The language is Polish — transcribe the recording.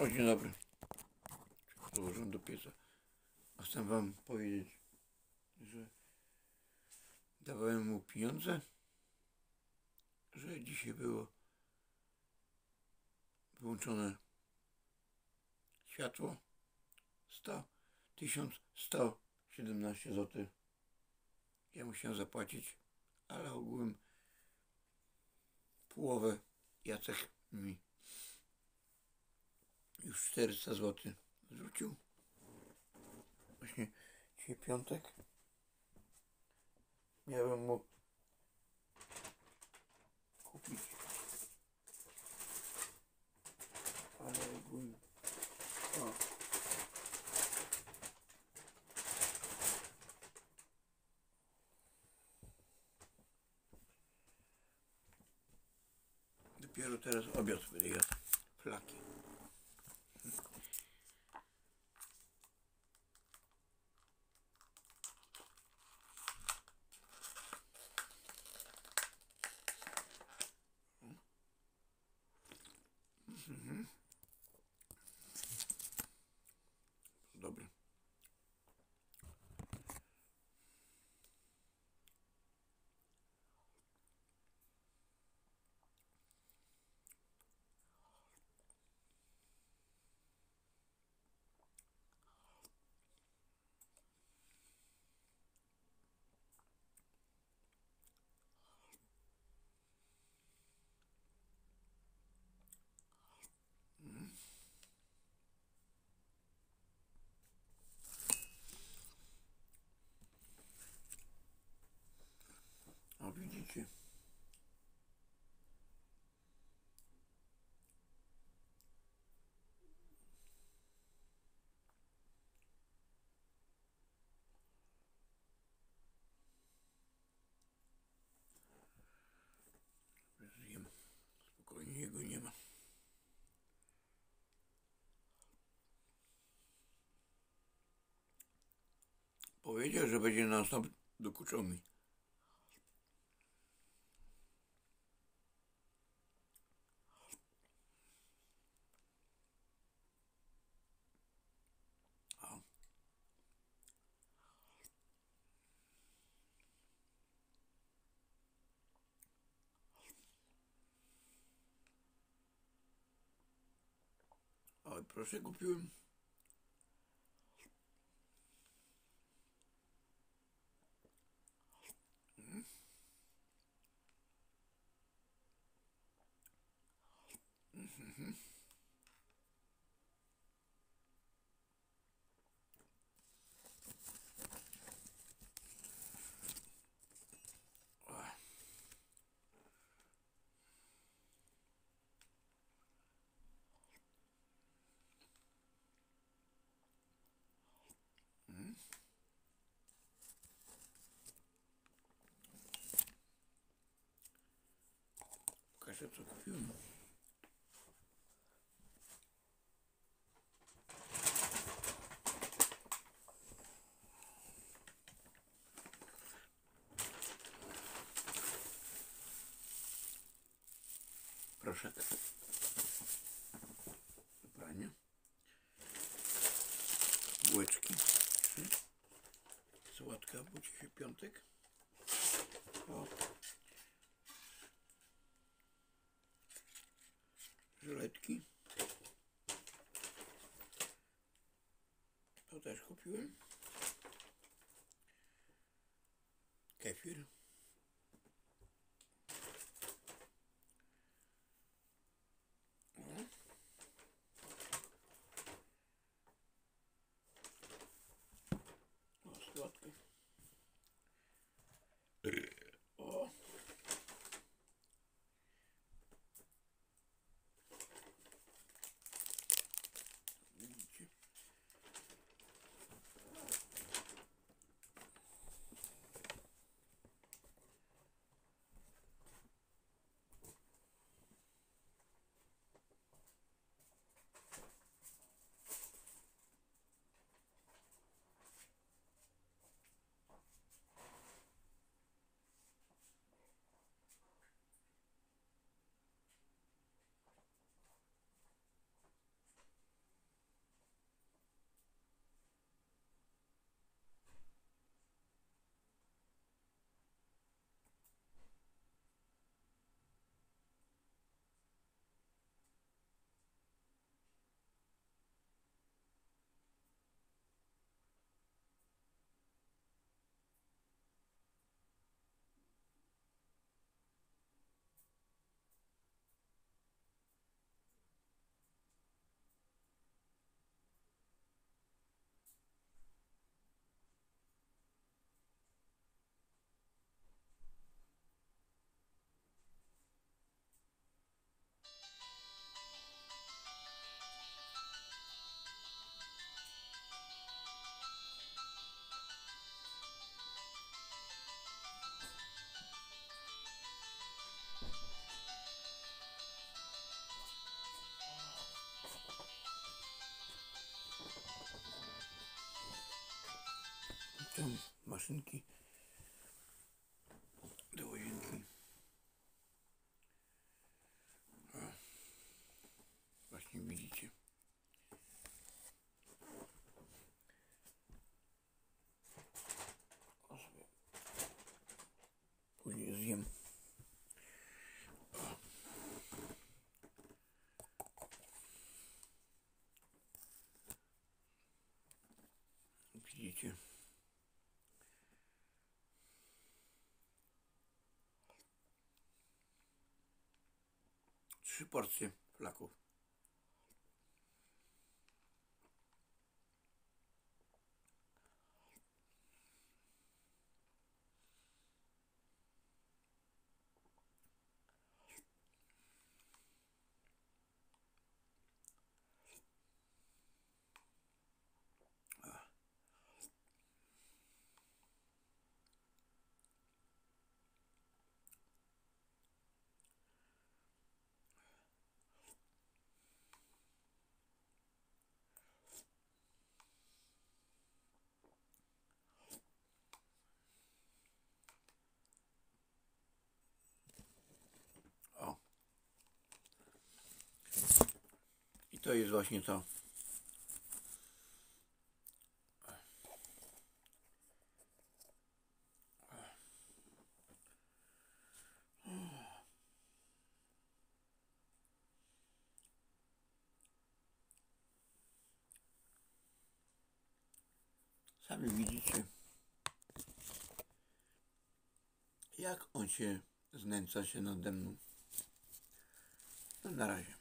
O, dzień dobry. Dołożyłem do pieca. A chcę wam powiedzieć, że dawałem mu pieniądze, że dzisiaj było wyłączone światło 100, 1117 zł. Ja musiałem zapłacić, ale ogółem połowę Jacek mi już 400 zł zwrócił. Właśnie dzisiaj piątek. Miałem mu kupić. Ale ogólnie. O. Dopiero teraz obiad będę. Flaki. Dobry. Powiedział, że będzie na stop dokuczał mi. A. Oj, proszę, kupiłem. Угу. Кажется, купил. Proszę. Do prania. Bułeczki. Trzy. Sałatka, bo dzisiaj piątek. O. Żyletki. To też kupiłem. Kefir. Szynki do łazienki. O, właśnie widzicie. O sobie później zjem. Widzicie? Trzy porcje flaków. To jest właśnie to. Sami widzicie, jak on się znęca się nade mną. No na razie.